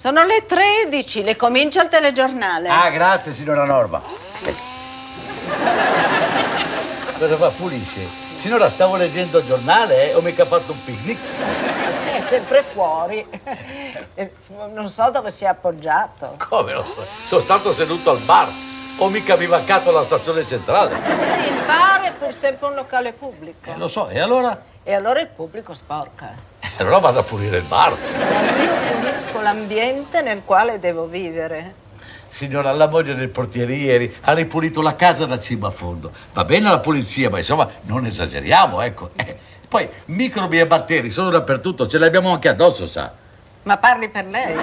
Sono le 13, le comincia il telegiornale. Ah, grazie signora Norma. Cosa fa? Pulisce? Signora, stavo leggendo il giornale eh? o mica fatto un picnic? È sempre fuori. Eh, Non so dove si è appoggiato. Come lo so? Sono stato seduto al bar. O mica bivaccato alla stazione centrale. Il bar è pur sempre un locale pubblico. Eh, lo so, e allora? E allora il pubblico sporca. E allora vado a pulire il bar. Pulisco l'ambiente nel quale devo vivere. Signora, la moglie del portiere ieri ha ripulito la casa da cima a fondo. Va bene la pulizia, ma insomma non esageriamo, ecco. Eh, poi microbi e batteri sono dappertutto, ce li abbiamo anche addosso, sa. Ma parli per lei?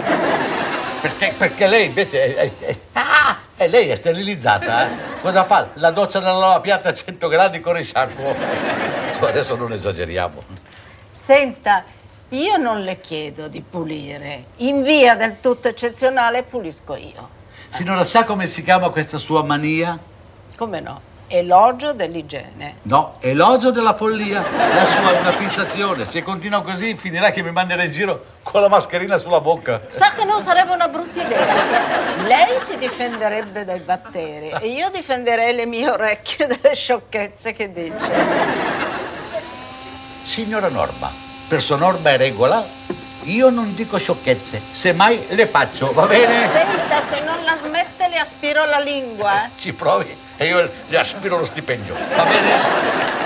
Perché, perché lei invece è, è- è- ah, e lei è sterilizzata, eh? Cosa fa? La doccia nella lavapiatta a 100 gradi con risciacquo. Su, Adesso non esageriamo. Senta, io non le chiedo di pulire. In via del tutto eccezionale pulisco io. Signora, sa come si chiama questa sua mania? Come no? Elogio dell'igiene. No, elogio della follia. La sua è una fissazione. Se continua così finirà che mi manderà in giro con la mascherina sulla bocca. Sa che non sarebbe una brutta idea. Lei si difenderebbe dai batteri e io difenderei le mie orecchie dalle sciocchezze che dice. Signora Norma, per sua norma e regola, io non dico sciocchezze, semmai le faccio, va bene? Senta, se non la smette le aspiro la lingua. eh. Ci provi e io le aspiro lo stipendio, va bene?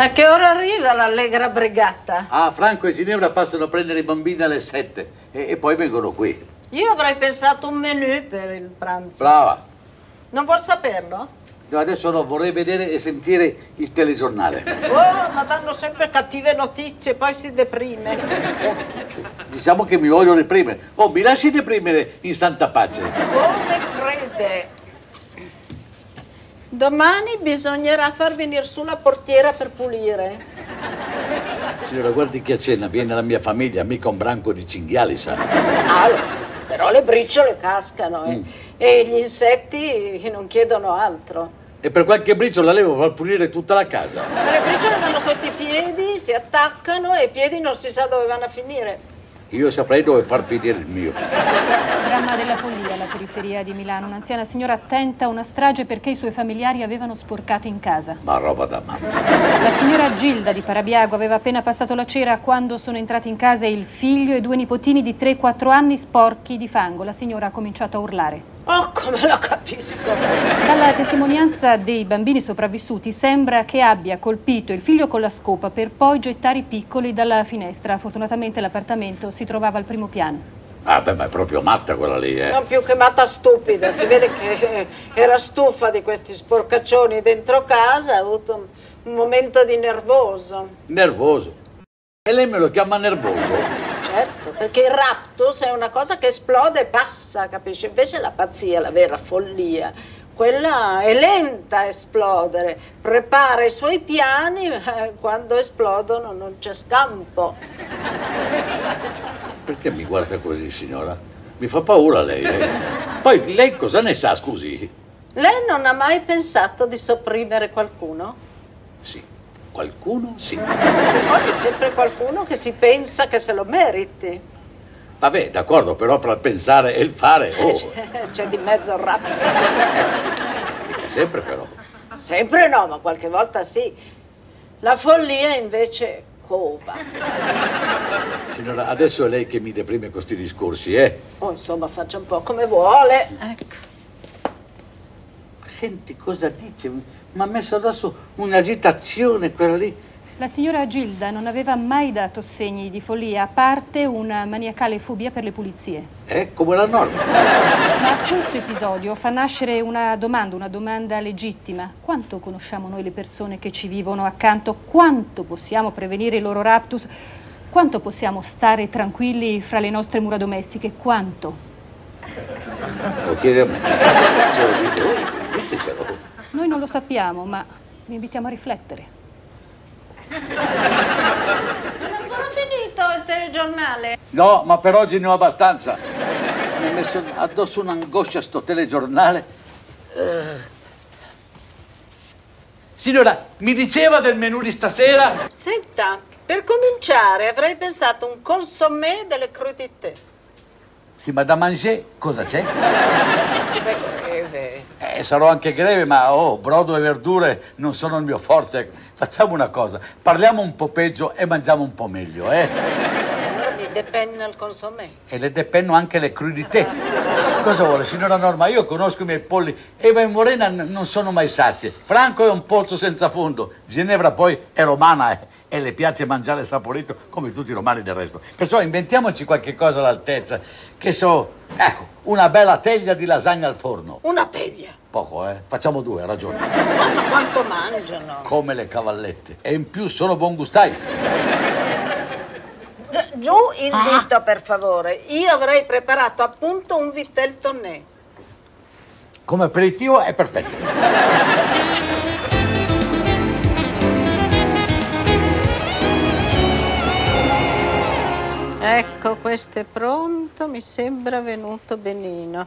A che ora arriva l'allegra brigata? Ah, Franco e Ginevra passano a prendere i bambini alle 7 e, e poi vengono qui. Io avrei pensato un menù per il pranzo. Brava. Non vuol saperlo? No, adesso no, vorrei vedere e sentire il telegiornale. Oh, ma danno sempre cattive notizie, poi si deprime. Diciamo che mi voglio reprimere. Oh, mi lasci deprimere in santa pace. Come crede? Domani bisognerà far venire su la portiera per pulire. Signora, guardi che a cena viene la mia famiglia, mica un branco di cinghiali, sa. Ah, però le briciole cascano eh, e gli insetti non chiedono altro. E per qualche briciola levo far pulire tutta la casa. Ma le briciole vanno sotto i piedi, si attaccano e i piedi non si sa dove vanno a finire. Io saprei dove far finire il mio. Dramma della follia alla periferia di Milano. Un'anziana signora attenta a una strage perché i suoi familiari avevano sporcato in casa. Ma roba da matti. La signora Gilda di Parabiago aveva appena passato la cera quando sono entrati in casa il figlio e due nipotini di 3-4 anni sporchi di fango. La signora ha cominciato a urlare. Oh, come lo capisco! Dalla testimonianza dei bambini sopravvissuti sembra che abbia colpito il figlio con la scopa per poi gettare i piccoli dalla finestra. Fortunatamente l'appartamento si trovava al primo piano. Ah, beh, ma è proprio matta quella lì, eh. Non più che matta stupida, si vede che era stufa di questi sporcaccioni dentro casa, ha avuto un- un momento di nervoso. Nervoso. E lei me lo chiama nervoso? Certo, perché il raptus è una cosa che esplode e passa, capisci? Invece la pazzia, la vera follia, quella è lenta a esplodere, prepara i suoi piani, ma quando esplodono non c'è scampo. Perché mi guarda così, signora? Mi fa paura lei, eh? Poi lei cosa ne sa, scusi? Lei non ha mai pensato di sopprimere qualcuno? Sì, qualcuno sì. E poi è sempre qualcuno che si pensa che se lo meriti. Vabbè, d'accordo, però fra il pensare e il fare, oh, C'è, c'è di mezzo il raptus. mica sempre però. Sempre no, ma qualche volta sì. La follia invece cova. Signora, adesso è lei che mi deprime con questi discorsi, eh? Oh, insomma, faccia un po' come vuole. Ecco. Senti cosa dice? Mi ha messo addosso un'agitazione quella lì. La signora Gilda non aveva mai dato segni di follia, a parte una maniacale fobia per le pulizie. È come la norma. Ma questo episodio fa nascere una domanda, una domanda legittima. Quanto conosciamo noi le persone che ci vivono accanto? Quanto possiamo prevenire i loro raptus? Quanto possiamo stare tranquilli fra le nostre mura domestiche? Quanto? Lo chiede a me. Ce lo dite voi, ditecelo. Noi non lo sappiamo, ma vi invitiamo a riflettere. Non è ancora finito il telegiornale? No, ma per oggi ne ho abbastanza. Mi ha messo addosso un'angoscia sto telegiornale. Eh. Signora, mi diceva del menù di stasera? Senta, per cominciare avrei pensato un consommé delle crudité. Sì, ma da manger cosa c'è? Breve. Eh, sarò anche greve, ma oh, brodo e verdure non sono il mio forte. Facciamo una cosa, parliamo un po' peggio e mangiamo un po' meglio, eh? Allora mi depenna il consommé. E le depenno anche le crudité. Cosa vuole, signora Norma? Io conosco i miei polli. Eva e Morena non sono mai sazie. Franco è un pozzo senza fondo. Ginevra poi è romana eh, e le piace mangiare saporito come tutti i romani del resto. Perciò inventiamoci qualche cosa all'altezza. Che so, ecco, una bella teglia di lasagna al forno. Una teglia. Poco, eh? Facciamo due, ha ragione. Ma quanto mangiano? Come le cavallette. E in più sono buon gustai. Gi- Giù il dito, per favore. Io avrei preparato appunto un vitel tonné. Come aperitivo è perfetto. Ecco, questo è pronto, mi sembra venuto benino.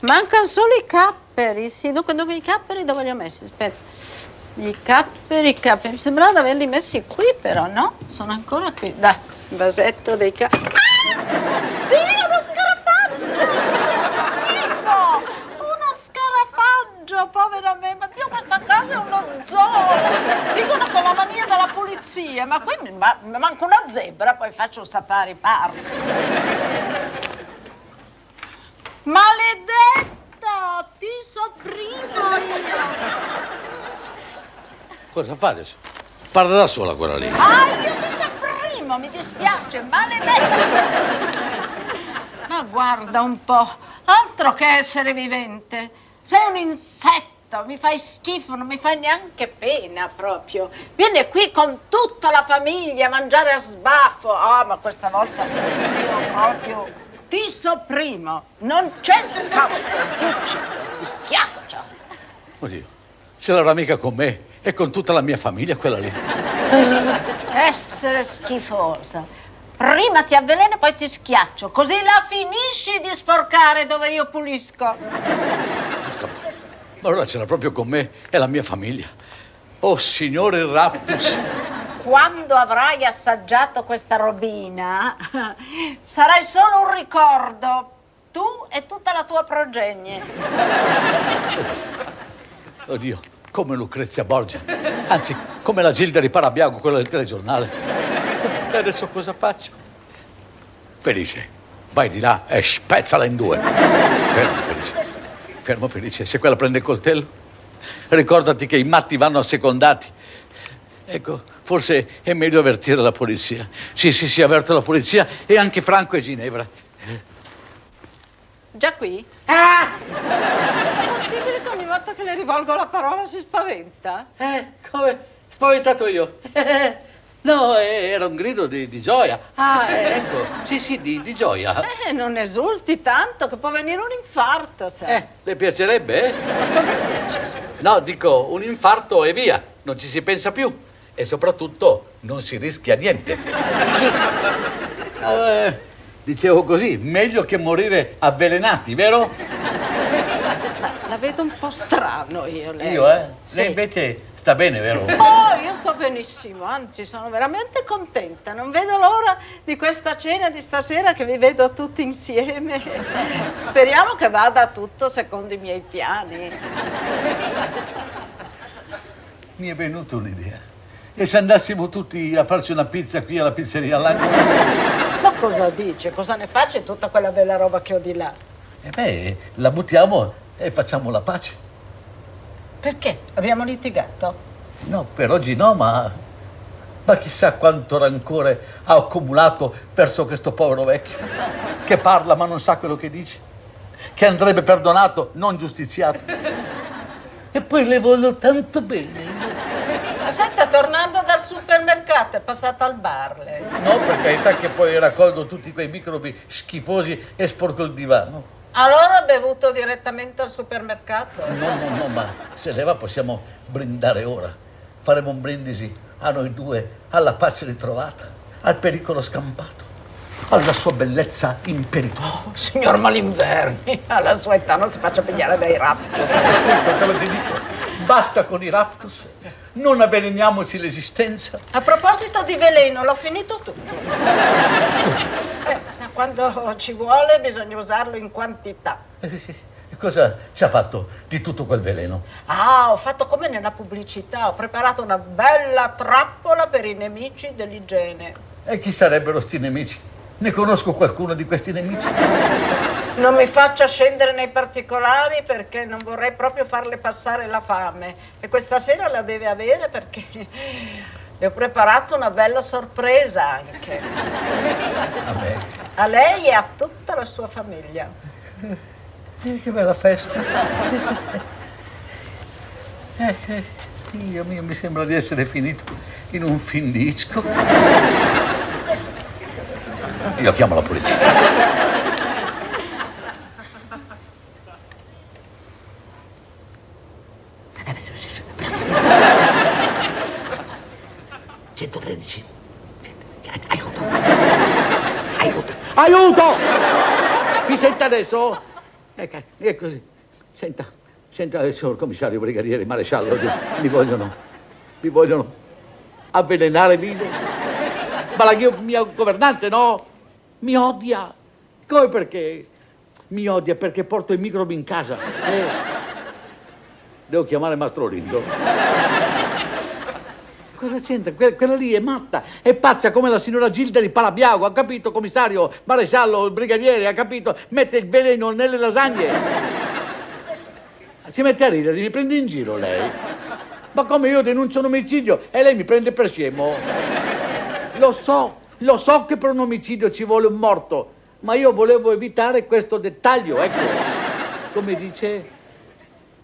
Mancano solo i capperi, sì, dunque, dunque i capperi dove li ho messi? Aspetta. I capperi, i capperi, mi sembrava di averli messi qui, però no, sono ancora qui. Dai, vasetto dei capperi. Ah! Dio, uno scarafaggio! Che schifo! Uno scarafaggio, povera me, ma Dio, questa casa è uno zoo! Dicono con la mania della pulizia, ma qui mi, ma- manca una zebra, poi faccio un safari park. Maledetto! Ti sopprimo io! Cosa fa adesso? Parla da sola quella lì. Ah, io ti sopprimo, mi dispiace, maledetto! Ma guarda un po', altro che essere vivente. Sei un insetto, mi fai schifo, non mi fai neanche pena proprio. Vieni qui con tutta la famiglia a mangiare a sbaffo. Ah, ma questa volta io proprio ti sopprimo. Non c'è scampo, ti uccido, ti schiaccio. Oddio, ce l'avrà mica con me e con tutta la mia famiglia quella lì. Essere schifosa. Prima ti avveleno e poi ti schiaccio, così la finisci di sporcare dove io pulisco. Ma allora ce l'ha proprio con me e la mia famiglia. Oh, signore Raptus. Quando avrai assaggiato questa robina, sarai solo un ricordo. Tu e tutta la tua progenie. Oddio, come Lucrezia Borgia. Anzi, come la Gilda di Parabiago, quella del telegiornale. E adesso cosa faccio? Felice, vai di là e spezzala in due. Fermo, Felice. Fermo, Felice. Se quella prende il coltello, ricordati che i matti vanno assecondati. Ecco, forse è meglio avvertire la polizia. Sì, sì, sì, avverto la polizia e anche Franco e Ginevra. Già qui? È possibile che ogni volta che le rivolgo la parola si spaventa? Eh, come? Spaventato io. no, era un grido di, di gioia. Ah, eh, ecco, sì, sì, di, di gioia. Eh, non esulti tanto che può venire un infarto, sai. Eh, le piacerebbe? eh? Ma cosa dici? scusa? No, dico, un infarto e via, non ci si pensa più. E soprattutto non si rischia niente. Chi? Eh, dicevo così, meglio che morire avvelenati, vero? La vedo un po' strano io, lei. Io, eh? Sì. Lei invece sta bene, vero? Oh, io sto benissimo, anzi sono veramente contenta. Non vedo l'ora di questa cena di stasera che vi vedo tutti insieme. Speriamo che vada tutto secondo i miei piani. Mi è venuta un'idea. E se andassimo tutti a farci una pizza qui alla pizzeria all'angolo? Ma cosa dice? Cosa ne faccio di tutta quella bella roba che ho di là? E beh, la buttiamo e facciamo la pace. Perché? Abbiamo litigato? No, per oggi no, ma... Ma chissà quanto rancore ha accumulato verso questo povero vecchio, che parla ma non sa quello che dice, che andrebbe perdonato, non giustiziato. E poi le voglio tanto bene. Ma Senta, tornando dal supermercato, è passata al bar lei. No, per carità che poi raccolgo tutti quei microbi schifosi e sporco il divano. Allora ha bevuto direttamente al supermercato? No, no, no, ma se ne va possiamo brindare ora. Faremo un brindisi a noi due, alla pace ritrovata, al pericolo scampato, alla sua bellezza impericolosa. Signor Malinverni, alla sua età non si faccia pigliare dai raptus. Appunto, quello che dico. Basta con i raptus. Non avveleniamoci l'esistenza. A proposito di veleno, l'ho finito tutto. Eh, quando ci vuole bisogna usarlo in quantità. E cosa ci ha fatto di tutto quel veleno? Ah, ho fatto come nella pubblicità, ho preparato una bella trappola per i nemici dell'igiene. E chi sarebbero sti nemici? Ne conosco qualcuno di questi nemici? Non mi faccia scendere nei particolari perché non vorrei proprio farle passare la fame. E questa sera la deve avere perché le ho preparato una bella sorpresa anche. Vabbè, A lei e a tutta la sua famiglia. eh, che bella festa. Eh, eh, Dio mio, mi sembra di essere finito in un film disco. Io chiamo la polizia. 113. Aiuto! Aiuto! Aiuto! Mi sente adesso? Ecco, è così. Senta, senta adesso il commissario brigadiere maresciallo. Mi vogliono, mi vogliono avvelenare vivo. Ma la mia- governante no, mi odia. Come perché? Mi odia perché porto i microbi in casa. Eh. Devo chiamare Mastro Lindo. Cosa c'entra? Que- quella lì è matta, è pazza come la signora Gilda di Palabiago, ha capito, commissario, maresciallo, brigadiere, ha capito? Mette il veleno nelle lasagne. Si mette a ridere, mi prende in giro lei. Ma come io denuncio un omicidio e lei mi prende per scemo? Lo so, lo so che per un omicidio ci vuole un morto, ma io volevo evitare questo dettaglio, ecco. Come dice,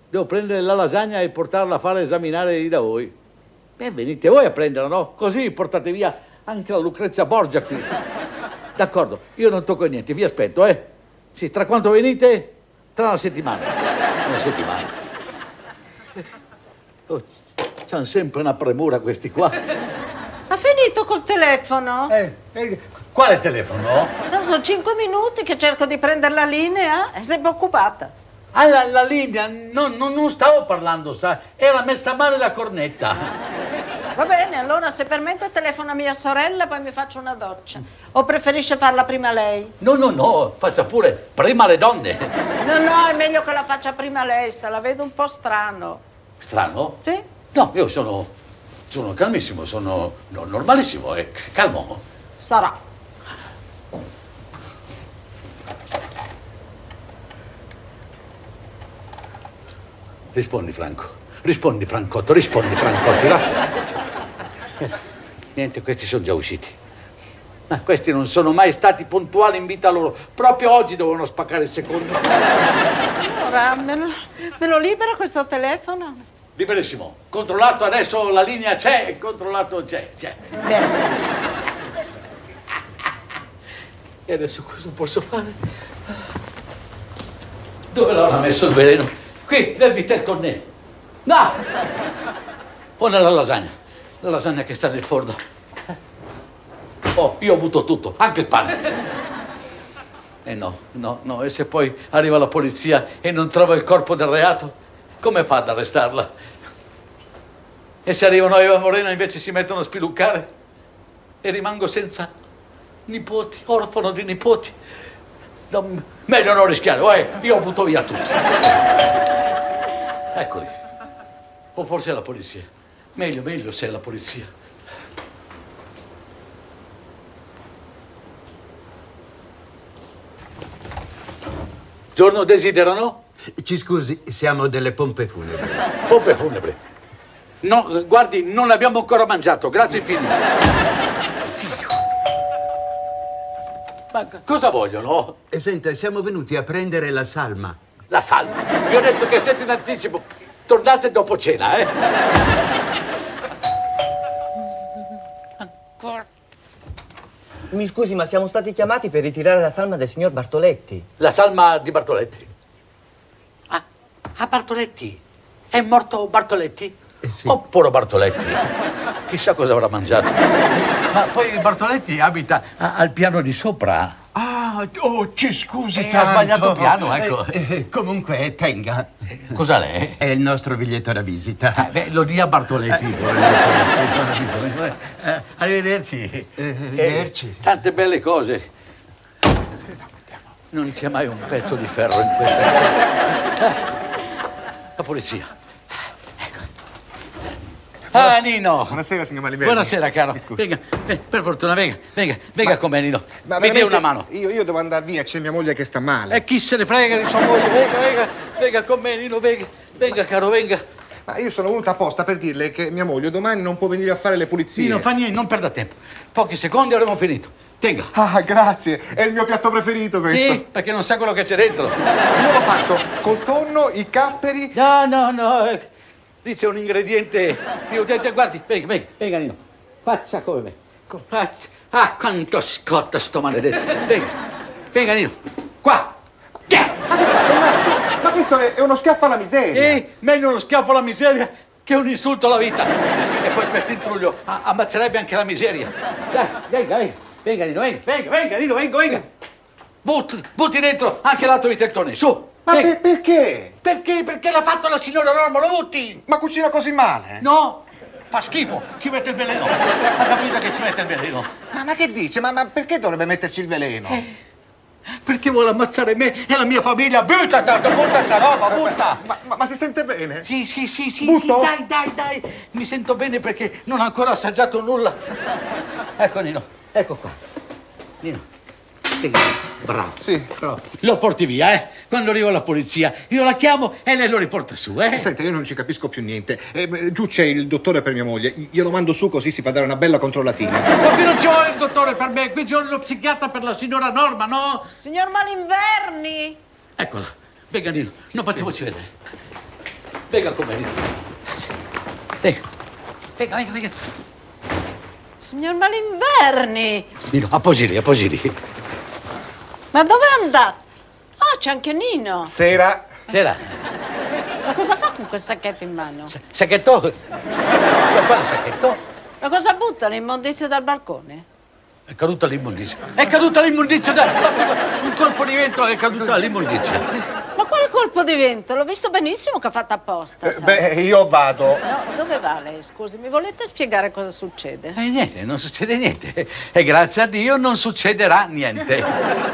devo prendere la lasagna e portarla a fare esaminare da voi. Beh, venite voi a prenderla, no? Così portate via anche la Lucrezia Borgia qui. D'accordo, io non tocco niente, vi aspetto, eh? Sì, tra quanto venite? Tra una settimana. Una settimana. Oh, c'hanno sempre una premura questi qua. Ha finito col telefono? Eh, eh, quale telefono? Non so, cinque minuti che cerco di prendere la linea e sempre occupata. Ah, la, la linea, non, non- non stavo parlando, sa, era messa male la cornetta. Va bene, allora se permette telefona a mia sorella poi mi faccio una doccia. O preferisce farla prima lei? No, no, no, faccia pure, prima le donne. No, no, è meglio che la faccia prima lei, se la vedo un po' strano. Strano? Sì? No, io sono, sono calmissimo, sono no, normalissimo, eh, calmo. Sarà. Rispondi, Franco. Rispondi, Francotto, rispondi, Francotto. Eh, Niente, questi sono già usciti. Ma questi non sono mai stati puntuali in vita loro. Proprio oggi devono spaccare il secondo. Allora, me lo, me lo libera questo telefono? Liberissimo. Controllato adesso, la linea c'è, controllato c'è, c'è. Bene. E adesso cosa posso fare? Dove l'hanno messo il veleno? Qui, nel vitel cornet. No! O nella lasagna. La lasagna che sta nel forno. Oh, io ho avuto tutto, anche il pane. E no, no, no, e se poi arriva la polizia e non trova il corpo del reato, come fa ad arrestarla? E se arrivano Eva Morena invece si mettono a spiluccare e rimango senza nipoti, orfano di nipoti. No, meglio non rischiare, oh, eh, io ho buttato via tutto. Eccoli. O forse è la polizia. Meglio, meglio se è la polizia. Giorno desiderano? Ci scusi, siamo delle pompe funebri. Pompe funebri. No, eh, guardi, non abbiamo ancora mangiato, grazie infinite. Ma cosa vogliono? E senta, siamo venuti a prendere la salma. La salma. Vi ho detto che siete in anticipo. Tornate dopo cena, eh? Ancora. Mi scusi, ma siamo stati chiamati per ritirare la salma del signor Bartoletti. La salma di Bartoletti? Ah, a Bartoletti? È morto Bartoletti? Eh sì. Oh, Bartoletti. Chissà cosa avrà mangiato. Ma poi Bartoletti abita al piano di sopra. Ah oh, ci scusi Eh, ha sbagliato piano, ecco. Eh, eh, comunque, tenga. Cosa lei? È il nostro biglietto da visita. Eh, beh, lo dia a Bartoletti. Eh, arrivederci. Eh, arrivederci. Eh, tante belle cose. Non c'è mai un pezzo di ferro in questa casa. Eh, La polizia. Ah, Nino. Buonasera, signor Maliberti. Buonasera, caro. Mi scusi. Venga, eh, per fortuna, venga, venga, venga con me, Nino. Ma Mi dia una mano. Io, io devo andare via, c'è mia moglie che sta male. E chi se ne frega di sua moglie? Venga, venga, venga con me, Nino, venga. Venga, caro, venga. Ma io sono venuta apposta per dirle che mia moglie domani non può venire a fare le pulizie. Non fa niente, non perda tempo. Pochi secondi e avremo finito. Tenga. Ah, grazie. È il mio piatto preferito questo. Sì, perché non sa quello che c'è dentro. Io lo faccio col tonno, i capperi. No, no, no. Eh, Lì c'è un ingrediente più... Guardi, venga, venga, venga, Nino. Faccia come me. Faccia. Ah, quanto scotta sto maledetto. Venga, venga, Nino. Qua. Ma che fate, Marco? Ma questo è, è uno schiaffo alla miseria. E meglio uno schiaffo alla miseria che un insulto alla vita. E poi questo intruglio ammazzerebbe anche la miseria. Dai, venga, venga, venga, Nino, venga, venga, venga, Nino, venga, venga. Butti, butti dentro anche l'altro viteltone, su. Ma per- perché? Perché? Perché l'ha fatto la signora Norma, lo butti! Ma cucina così male? No, fa schifo, ci mette il veleno. Ha capito che ci mette il veleno? Ma, ma che dice? Ma, ma perché dovrebbe metterci il veleno? Eh. Perché vuole ammazzare me e la mia famiglia? Butta, tanto, butta sta roba, butta! Ma, ma- ma si sente bene? Sì, sì, sì, sì, Butto? sì, dai, dai, dai. Mi sento bene perché non ho ancora assaggiato nulla. Ecco Nino, ecco qua. Nino, tenga, bravo. Sì. bravo. Lo porti via, eh? Quando arriva la polizia, io la chiamo e lei lo riporta su, eh? Senta, io non ci capisco più niente. Eh, giù c'è il dottore per mia moglie. Glielo mando su così si fa dare una bella controllatina. Ma qui non ci vuole il dottore per me, qui ci vuole lo psichiatra per la signora Norma, no? Signor Malinverni! Eccola, venga Nino, non facciamoci vedere. Venga con me, Nino. Venga, venga, venga, venga. Signor Malinverni! Nino, appoggi lì, appoggi lì. Ma dove è andato? Ah, c'è anche Nino! Sera. C'era? Ma cosa fa con quel sacchetto in mano? Sa- Sacchetto? Ma quale sacchetto? Ma cosa butta l'immondizia dal balcone? È caduta l'immondizia. È caduta l'immondizia, dai, un colpo di vento è caduta l'immondizia. Quale colpo di vento? L'ho visto benissimo che ha fatto apposta. Eh, beh, io vado. No, dove va lei? Scusi, mi volete spiegare cosa succede? E niente, non succede niente. E grazie a Dio non succederà niente.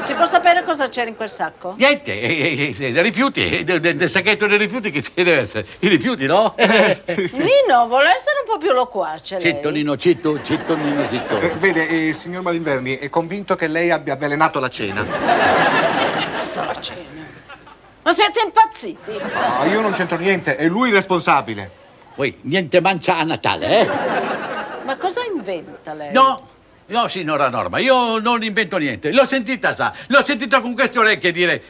Si può sapere cosa c'era in quel sacco? Niente, eh, eh, eh, rifiuti, eh, del, del- sacchetto dei rifiuti che ci deve essere. I rifiuti, no? Nino, vuole essere un po' più loquace lei? Nino, zitto, zitto, Nino, zitto. Eh, vede, eh, signor Malinverni, è convinto che lei abbia avvelenato la cena. Ma siete impazziti? Ah, io non c'entro niente, è lui il responsabile. Poi, niente mancia a Natale, eh? Ma cosa inventa lei? No, no, signora Norma, io non invento niente. L'ho sentita, sa, l'ho sentita con queste orecchie dire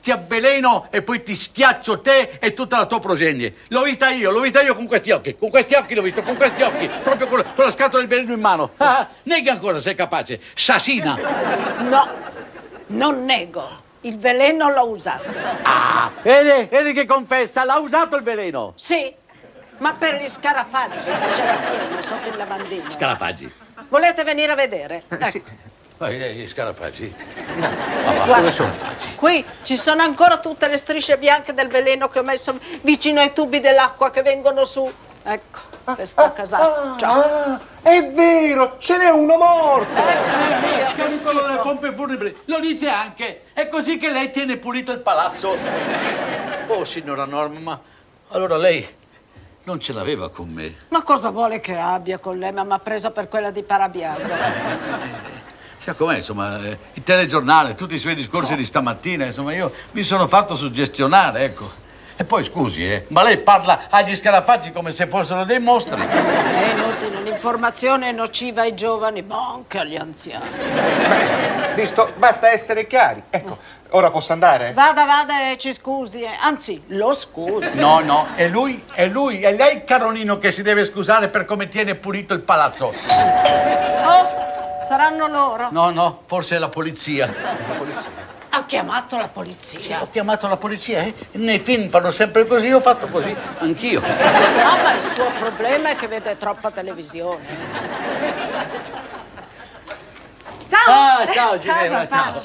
ti avveleno e poi ti schiaccio te e tutta la tua progenie. L'ho vista io, l'ho vista io con questi occhi, con questi occhi l'ho visto, con questi occhi, proprio con, con la scatola del veleno in mano. Ah, nega ancora se è capace. Sassina. No, non nego. Il veleno l'ho usato. Ah, vedi, vedi che confessa, l'ha usato il veleno. Sì, ma per gli scarafaggi che c'era pieno sotto il lavandino. Scarafaggi. Volete venire a vedere? Ecco, Poi, eh, scarafaggi. guarda, qui ci sono ancora tutte le strisce bianche del veleno che ho messo vicino ai tubi dell'acqua che vengono su. Ecco, questa casaccia. Ah, è vero, ce n'è uno morto. Ecco, Dio, che schifo. pompe funebri. Lo dice anche. È così che lei tiene pulito il palazzo. Oh, signora Norma, ma allora lei non ce l'aveva con me. Ma cosa vuole che abbia con lei? Ma mi ha preso per quella di Parabiago. Sa com'è, insomma, eh, il telegiornale, tutti i suoi discorsi di stamattina, insomma, io mi sono fatto suggestionare, ecco. E poi scusi, eh, ma lei parla agli scarafaggi come se fossero dei mostri. È inutile, l'informazione è nociva ai giovani, ma anche agli anziani. Visto, basta essere chiari. Ecco, ora posso andare? Vada, vada e ci scusi, eh. anzi, lo scusi. No, no, è lui, è lui, è lei, Caronino, che si deve scusare per come tiene pulito il palazzo. Oh, Saranno loro. No, no, forse è la polizia. Ha chiamato la polizia. Ho chiamato la polizia, eh? Nei film fanno sempre così, ho fatto così anch'io. No, ma il suo problema è che vede troppa televisione. Ciao! Ah, ciao Ginevra, ciao.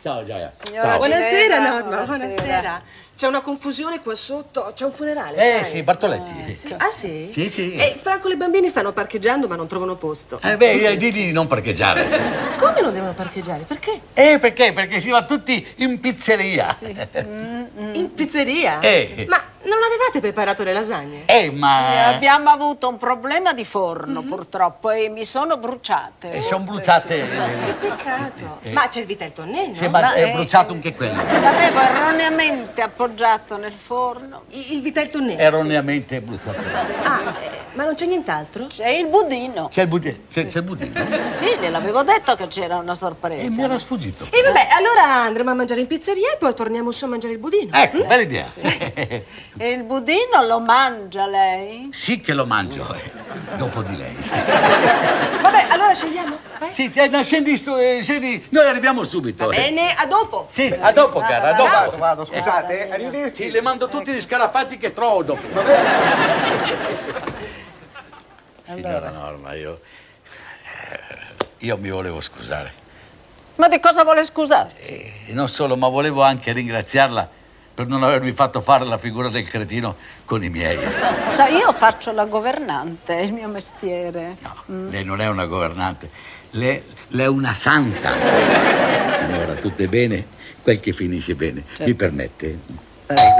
Ciao Gioia. Signora Ciao. Buonasera, Norma, buonasera. C'è una confusione qua sotto, c'è un funerale, Eh sai? sì, Bartoletti. Sì. Ah, sì? Sì, sì. E Franco e i bambini stanno parcheggiando ma non trovano posto. Eh beh, eh, digli di non parcheggiare. Come non devono parcheggiare? Perché? Eh, perché? Perché si va tutti in pizzeria. In pizzeria? Eh. Ma non avevate preparato le lasagne? Eh, Eh, ma... abbiamo avuto un problema di forno purtroppo e mi sono bruciate. Eh, sono bruciate... Che peccato. Ma c'è il vitello tonnello? Sì, ma Ma, è eh, bruciato anche quello. L'avevo erroneamente appoggiato nel forno. Il, il vitello tonnello? Erroneamente bruciato. Ah, eh, ma non c'è nient'altro? C'è il budino. C'è il budino? C'è, c'è il budino? Sì, gliel'avevo detto che c'era una E sorpresa. mi era sfuggito. E vabbè, allora andremo a mangiare in pizzeria e poi torniamo su a mangiare il budino. Ecco, bella idea. E il budino lo mangia lei? Sì che lo mangio, eh, dopo di lei. Vabbè, allora scendiamo? Sì, sì, no, scendi, eh, scendi, noi arriviamo subito. Va eh. bene, a dopo. Sì, a dopo, cara, a dopo. Vado, vado, scusate, eh, arrivederci. Sì, le mando tutti gli scarafaggi che trovo dopo. va bene? Signora Norma, io... eh, Io mi volevo scusare. Ma di cosa vuole scusarsi? E non solo, ma volevo anche ringraziarla per non avermi fatto fare la figura del cretino con i miei. Sai, io faccio la governante, è il mio mestiere. No, lei non è una governante, lei, lei è una santa. Signora, tutto è bene, quel che finisce bene. Mi permette? Prego.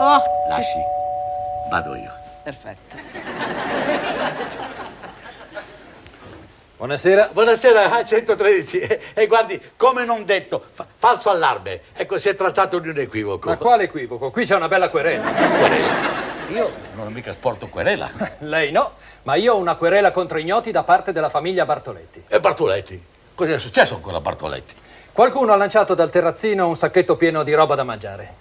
Oh, Lasci, vado io. perfetto. Buonasera. Buonasera, a 113. E, e guardi, come non detto, fa- falso allarme. Ecco, si è trattato di un equivoco. Ma quale equivoco? Qui c'è una bella querela. Io non ho mica sporto querela. Lei no, ma io ho una querela contro ignoti da parte della famiglia Bartoletti. E Bartoletti? Cosa è successo ancora a Bartoletti? Qualcuno ha lanciato dal terrazzino un sacchetto pieno di roba da mangiare.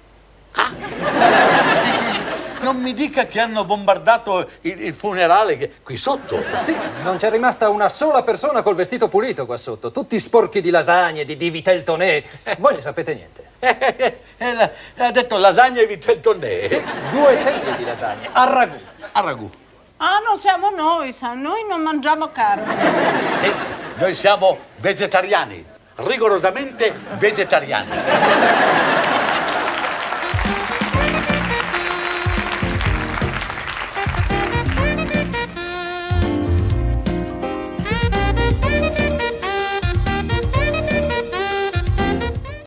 Non mi dica che hanno bombardato il, il funerale che- qui sotto. Sì, non c'è rimasta una sola persona col vestito pulito qua sotto. Tutti sporchi di lasagne, di, di vitel. Voi ne sapete niente. Eh, la- ha detto lasagne e vitel tonné. Sì, due teglie di lasagne, a ragù. A ragù. Ah, non siamo noi, sa, noi non mangiamo carne. Sì, noi siamo vegetariani, rigorosamente vegetariani.